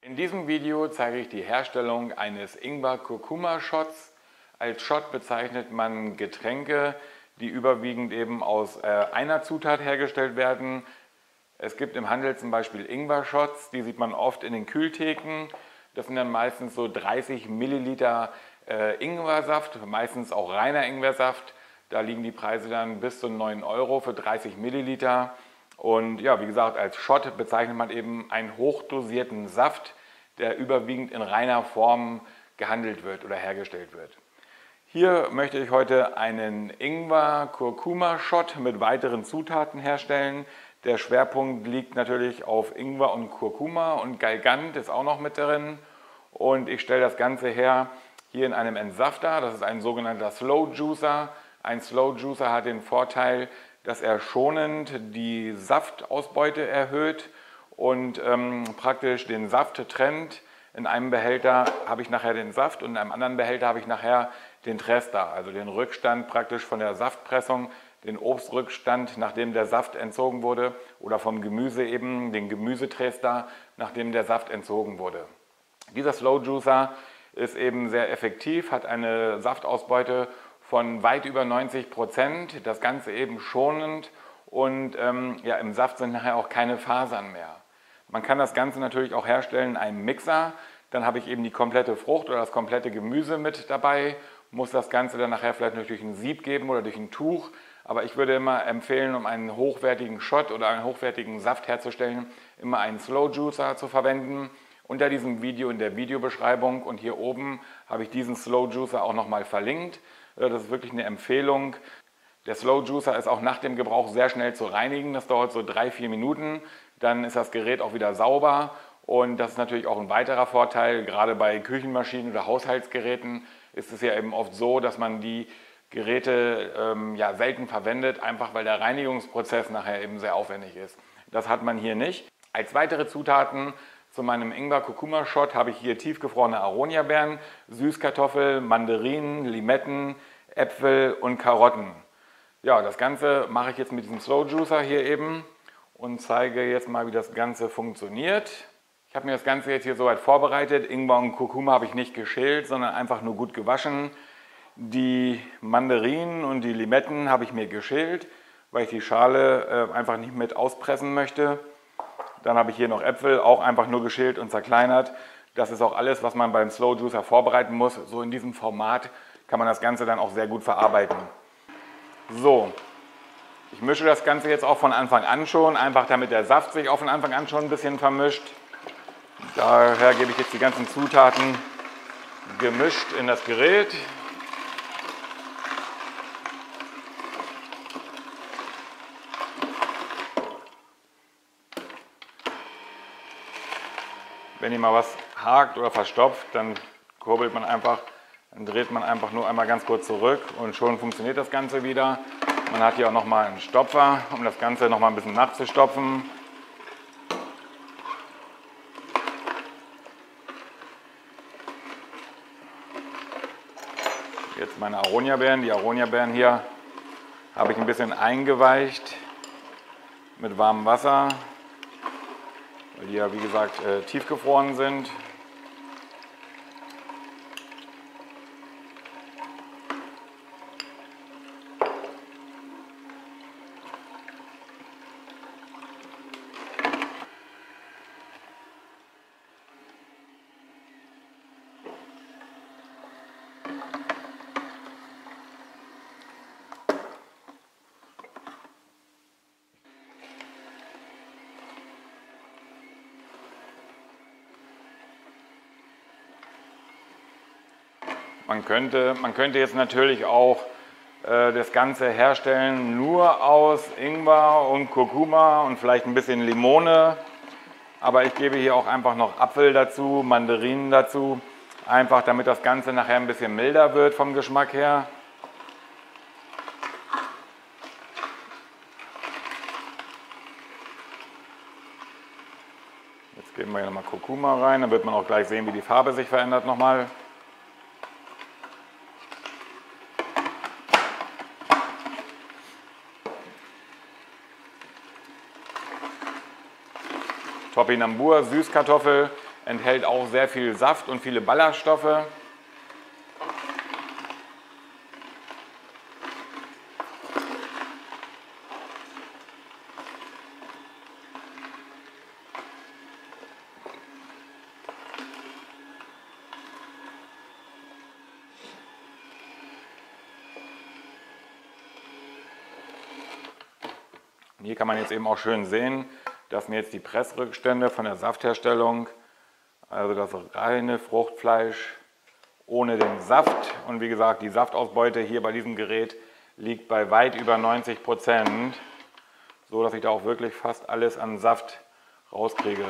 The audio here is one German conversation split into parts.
In diesem Video zeige ich die Herstellung eines Ingwer-Kurkuma-Shots. Als Shot bezeichnet man Getränke, die überwiegend eben aus äh, einer Zutat hergestellt werden. Es gibt im Handel zum Beispiel Ingwer-Shots, die sieht man oft in den Kühltheken. Das sind dann meistens so 30 Milliliter äh, Ingwersaft, meistens auch reiner Ingwersaft. Da liegen die Preise dann bis zu 9 Euro für 30 Milliliter. Und ja, wie gesagt, als Shot bezeichnet man eben einen hochdosierten Saft, der überwiegend in reiner Form gehandelt wird oder hergestellt wird. Hier möchte ich heute einen Ingwer-Kurkuma-Shot mit weiteren Zutaten herstellen. Der Schwerpunkt liegt natürlich auf Ingwer und Kurkuma und Galgant ist auch noch mit drin. Und ich stelle das Ganze her hier in einem Entsafter. Das ist ein sogenannter Slow Juicer. Ein Slow Juicer hat den Vorteil, dass er schonend die Saftausbeute erhöht und ähm, praktisch den Saft trennt. In einem Behälter habe ich nachher den Saft und in einem anderen Behälter habe ich nachher den Trester, also den Rückstand praktisch von der Saftpressung, den Obstrückstand, nachdem der Saft entzogen wurde oder vom Gemüse eben, den Gemüsetrester, nachdem der Saft entzogen wurde. Dieser Slow Juicer ist eben sehr effektiv, hat eine Saftausbeute von weit über 90 Prozent, das Ganze eben schonend und ähm, ja, im Saft sind nachher auch keine Fasern mehr. Man kann das Ganze natürlich auch herstellen in einem Mixer, dann habe ich eben die komplette Frucht oder das komplette Gemüse mit dabei, muss das Ganze dann nachher vielleicht durch ein Sieb geben oder durch ein Tuch, aber ich würde immer empfehlen, um einen hochwertigen Shot oder einen hochwertigen Saft herzustellen, immer einen Slow Juicer zu verwenden. Unter diesem Video in der Videobeschreibung und hier oben habe ich diesen Slow Juicer auch nochmal verlinkt. Äh, das ist wirklich eine Empfehlung. Der Slow Juicer ist auch nach dem Gebrauch sehr schnell zu reinigen. Das dauert so drei, vier Minuten. Dann ist das Gerät auch wieder sauber. Und das ist natürlich auch ein weiterer Vorteil. Gerade bei Küchenmaschinen oder Haushaltsgeräten ist es ja eben oft so, dass man die Geräte ähm, ja, selten verwendet, einfach weil der Reinigungsprozess nachher eben sehr aufwendig ist. Das hat man hier nicht. Als weitere Zutaten zu meinem Ingwer-Kurkuma-Shot habe ich hier tiefgefrorene Aronia-Beeren, Süßkartoffel, Mandarinen, Limetten, Äpfel und Karotten. Ja, das Ganze mache ich jetzt mit diesem Slow Juicer hier eben und zeige jetzt mal, wie das Ganze funktioniert. Ich habe mir das Ganze jetzt hier soweit vorbereitet. Ingwer und Kurkuma habe ich nicht geschält, sondern einfach nur gut gewaschen. Die Mandarinen und die Limetten habe ich mir geschält, weil ich die Schale äh, einfach nicht mit auspressen möchte. Dann habe ich hier noch Äpfel, auch einfach nur geschält und zerkleinert. Das ist auch alles, was man beim Slow Juicer vorbereiten muss. So in diesem Format kann man das Ganze dann auch sehr gut verarbeiten. So, ich mische das Ganze jetzt auch von Anfang an schon, einfach damit der Saft sich auch von Anfang an schon ein bisschen vermischt. Daher gebe ich jetzt die ganzen Zutaten gemischt in das Gerät. Wenn ihr mal was hakt oder verstopft, dann kurbelt man einfach, dann dreht man einfach nur einmal ganz kurz zurück und schon funktioniert das Ganze wieder. Man hat hier auch nochmal einen Stopfer, um das Ganze nochmal ein bisschen nachzustopfen. Jetzt meine Aronia-Beeren. Die Aronia-Beeren hier habe ich ein bisschen eingeweicht mit warmem Wasser die ja wie gesagt äh, tiefgefroren sind. Man könnte, man könnte jetzt natürlich auch äh, das Ganze herstellen nur aus Ingwer und Kurkuma und vielleicht ein bisschen Limone. Aber ich gebe hier auch einfach noch Apfel dazu, Mandarinen dazu, einfach damit das Ganze nachher ein bisschen milder wird vom Geschmack her. Jetzt geben wir hier nochmal Kurkuma rein, dann wird man auch gleich sehen, wie die Farbe sich verändert nochmal. Topinambur, Süßkartoffel, enthält auch sehr viel Saft und viele Ballaststoffe. Hier kann man jetzt eben auch schön sehen, dass mir jetzt die Pressrückstände von der Saftherstellung, also das reine Fruchtfleisch ohne den Saft und wie gesagt, die Saftausbeute hier bei diesem Gerät liegt bei weit über 90 Prozent, so dass ich da auch wirklich fast alles an Saft rauskriege.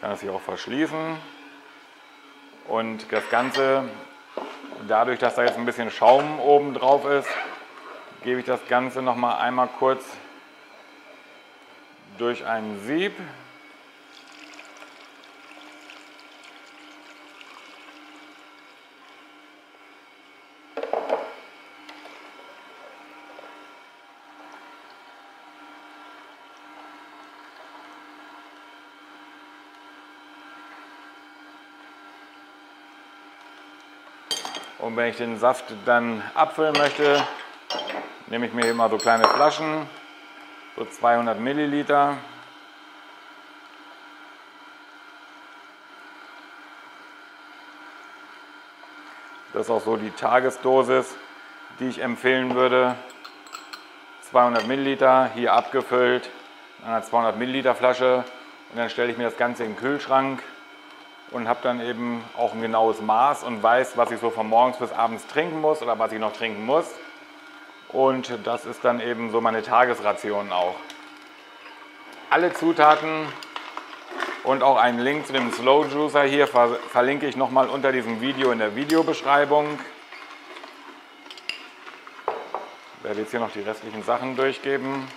Kann es sich auch verschließen. Und das Ganze, dadurch, dass da jetzt ein bisschen Schaum oben drauf ist, gebe ich das Ganze noch mal einmal kurz durch ein Sieb. Und wenn ich den Saft dann abfüllen möchte, nehme ich mir mal so kleine Flaschen, so 200 Milliliter. Das ist auch so die Tagesdosis, die ich empfehlen würde. 200 Milliliter, hier abgefüllt, in einer 200 Milliliter Flasche. Und dann stelle ich mir das Ganze in den Kühlschrank und habe dann eben auch ein genaues Maß und weiß, was ich so von morgens bis abends trinken muss oder was ich noch trinken muss. Und das ist dann eben so meine Tagesration auch. Alle Zutaten und auch einen Link zu dem Slow Juicer hier verlinke ich nochmal unter diesem Video in der Videobeschreibung. Ich werde jetzt hier noch die restlichen Sachen durchgeben.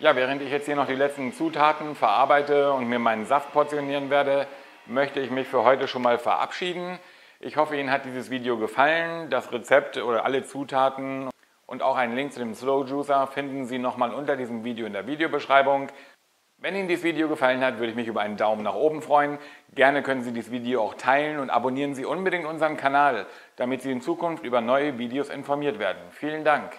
Ja, während ich jetzt hier noch die letzten Zutaten verarbeite und mir meinen Saft portionieren werde, möchte ich mich für heute schon mal verabschieden. Ich hoffe, Ihnen hat dieses Video gefallen. Das Rezept oder alle Zutaten und auch einen Link zu dem Slow Juicer finden Sie nochmal unter diesem Video in der Videobeschreibung. Wenn Ihnen dieses Video gefallen hat, würde ich mich über einen Daumen nach oben freuen. Gerne können Sie dieses Video auch teilen und abonnieren Sie unbedingt unseren Kanal, damit Sie in Zukunft über neue Videos informiert werden. Vielen Dank!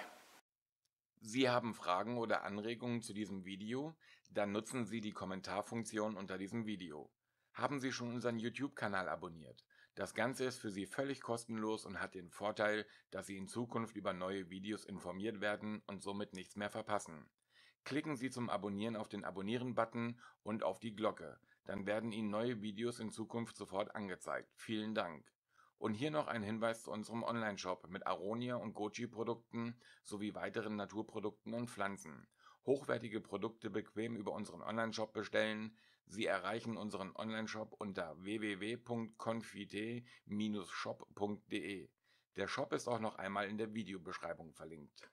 Sie haben Fragen oder Anregungen zu diesem Video? Dann nutzen Sie die Kommentarfunktion unter diesem Video. Haben Sie schon unseren YouTube-Kanal abonniert? Das Ganze ist für Sie völlig kostenlos und hat den Vorteil, dass Sie in Zukunft über neue Videos informiert werden und somit nichts mehr verpassen. Klicken Sie zum Abonnieren auf den Abonnieren-Button und auf die Glocke, dann werden Ihnen neue Videos in Zukunft sofort angezeigt. Vielen Dank! Und hier noch ein Hinweis zu unserem Onlineshop mit Aronia und Goji-Produkten sowie weiteren Naturprodukten und Pflanzen. Hochwertige Produkte bequem über unseren Onlineshop bestellen. Sie erreichen unseren Onlineshop unter www.confite-shop.de. Der Shop ist auch noch einmal in der Videobeschreibung verlinkt.